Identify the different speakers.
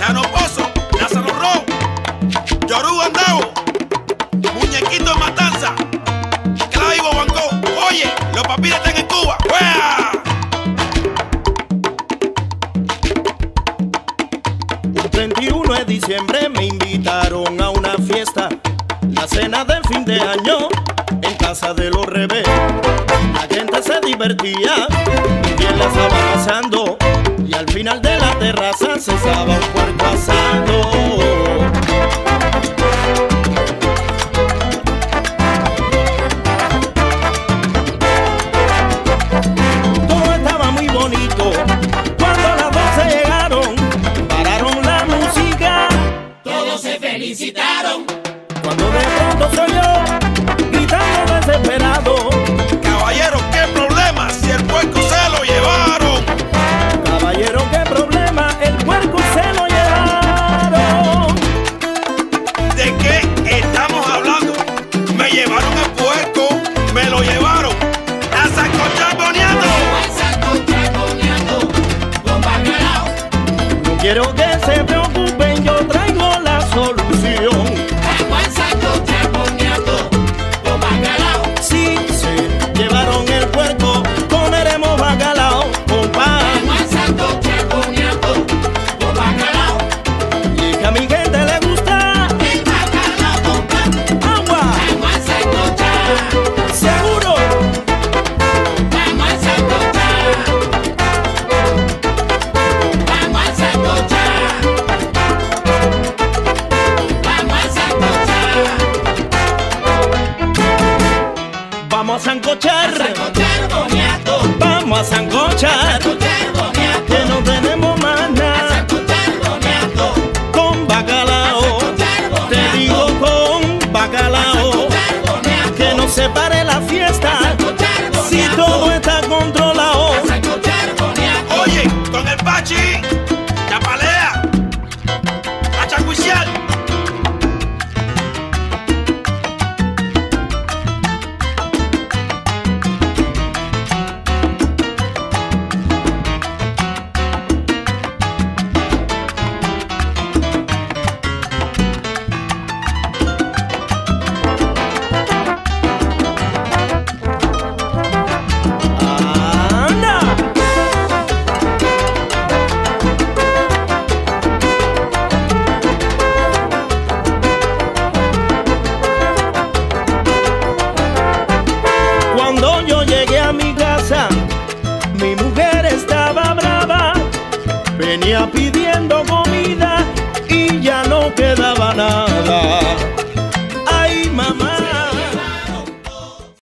Speaker 1: Chano Pozo, Lázaro Row, Yoru Andao, Muñequito Matanza, Claibo Bancó. Oye, los papiles están en Cuba. ¡Wea!
Speaker 2: El 31 de diciembre me invitaron a una fiesta, la cena del fin de año en casa de los revés. La gente se divertía, bien la estaba pasando y al final de la terraza se estaba un todo estaba muy bonito cuando las dos llegaron pararon la música
Speaker 3: todos se felicitaron
Speaker 2: cuando ve. que se preocupen, yo traigo la solución. Vamos a sancochar. A sancochar,
Speaker 3: coñato.
Speaker 2: Vamos a sancochar. A sancochar. happy